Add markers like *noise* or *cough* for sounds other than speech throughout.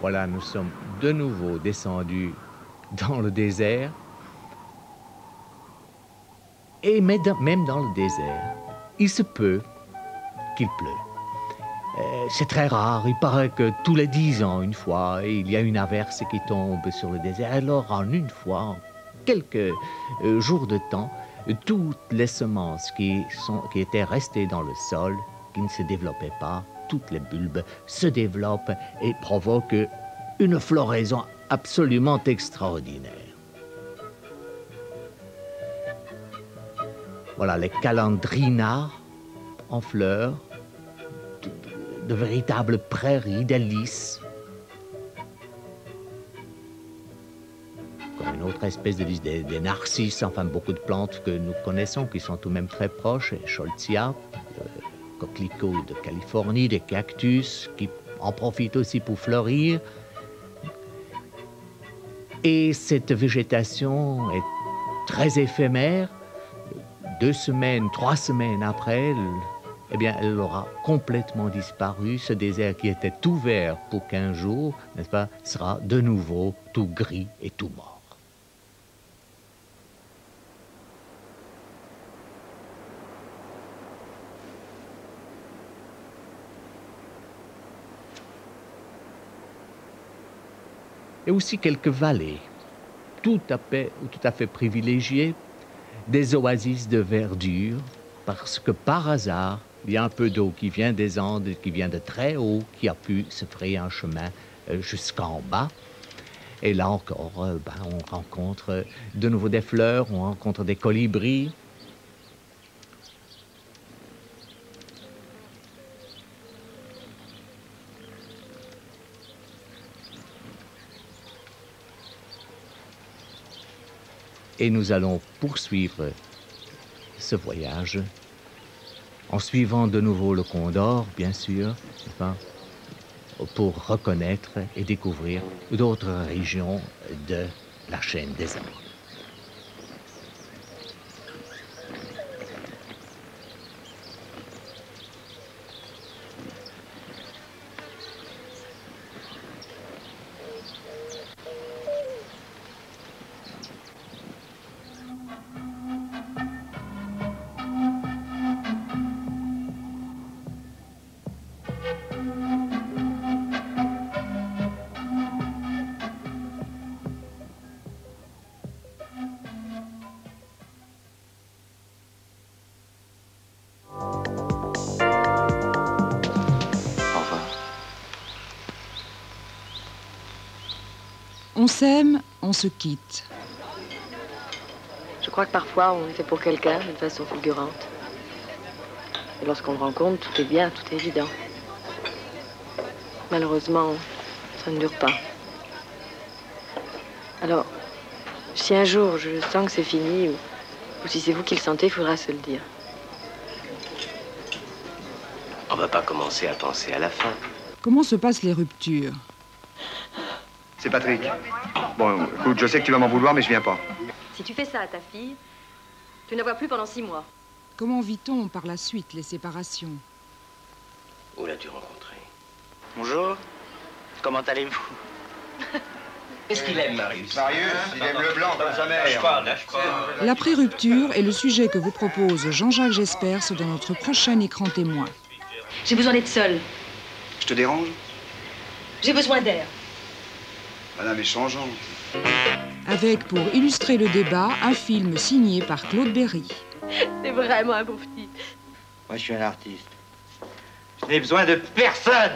Voilà, nous sommes de nouveau descendus dans le désert. Et même dans le désert, il se peut qu'il pleut. Euh, c'est très rare, il paraît que tous les dix ans, une fois, il y a une averse qui tombe sur le désert. Alors, en une fois, en quelques euh, jours de temps, toutes les semences qui, étaient restées dans le sol, qui ne se développaient pas, toutes les bulbes se développent et provoquent une floraison absolument extraordinaire. Voilà les calandrinas en fleurs, de, véritables prairies d'hélices. Comme une autre espèce de des, des, narcisses, enfin beaucoup de plantes que nous connaissons qui sont tout de même très proches, Scholzia, coquelicots de Californie, des cactus qui en profitent aussi pour fleurir. Et cette végétation est très éphémère. Deux semaines, trois semaines après, eh bien, elle aura complètement disparu. Ce désert qui était tout vert pour 15 jours, n'est-ce pas, sera de nouveau tout gris et tout mort. Et aussi quelques vallées, tout à fait, tout à fait privilégiées, des oasis de verdure, parce que par hasard, il y a un peu d'eau qui vient des Andes, qui vient de très haut, qui a pu se frayer un chemin euh, jusqu'en bas. Et là encore, euh, ben, on rencontre de nouveau des fleurs, on rencontre des colibris, Et nous allons poursuivre ce voyage en suivant de nouveau le Condor, bien sûr, pour reconnaître et découvrir d'autres régions de la chaîne des Andes. On s'aime, on se quitte. Je crois que parfois on est fait pour quelqu'un d'une façon fulgurante. Et lorsqu'on le rencontre, tout est bien, tout est évident. Malheureusement, ça ne dure pas. Alors, si un jour je sens que c'est fini, ou, ou si c'est vous qui le sentez, il faudra se le dire. On va pas commencer à penser à la fin. Comment se passent les ruptures? C'est Patrick. Bon, écoute, je sais que tu vas m'en vouloir, mais je viens pas. Si tu fais ça à ta fille, tu ne la vois plus pendant six mois. Comment vit-on par la suite les séparations Où l'as-tu rencontré Bonjour. Comment allez-vous *laughs* Qu'est-ce qu'il aime, Marius Marius, il aime le blanc comme sa mère. pas, lâche pas. L'après-rupture est le sujet que vous propose Jean-Jacques Jespers dans notre prochain écran témoin. J'ai besoin d'être seule. Je te dérange? J'ai besoin d'air. Madame est changeante. Avec, pour illustrer le débat, un film signé par Claude Berry. C'est vraiment un beau petit. Moi, je suis un artiste. Je n'ai besoin de personne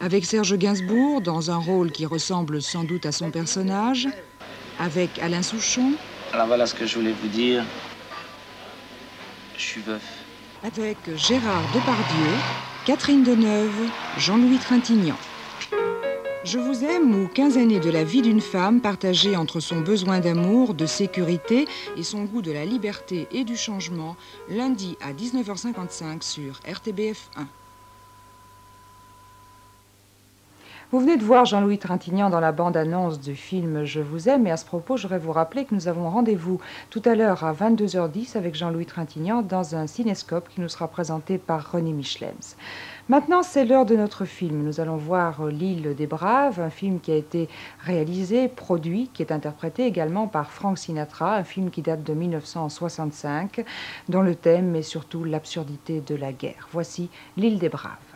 Avec Serge Gainsbourg, dans un rôle qui ressemble sans doute à son personnage. Avec Alain Souchon. Alors voilà ce que je voulais vous dire. Je suis veuf. Avec Gérard Depardieu, Catherine Deneuve, Jean-Louis Trintignant. Je vous aime ou 15 années de la vie d'une femme partagée entre son besoin d'amour, de sécurité et son goût de la liberté et du changement, lundi à 19h55 sur RTBF 1. Vous venez de voir Jean-Louis Trintignant dans la bande-annonce du film Je vous aime et à ce propos, je voudrais vous rappeler que nous avons rendez-vous tout à l'heure à 22h10 avec Jean-Louis Trintignant dans un cinescope qui nous sera présenté par René Michelems. Maintenant, c'est l'heure de notre film. Nous allons voir L'île des Braves, un film qui a été réalisé, produit, qui est interprété également par Frank Sinatra, un film qui date de 1965, dont le thème est surtout l'absurdité de la guerre. Voici L'île des Braves.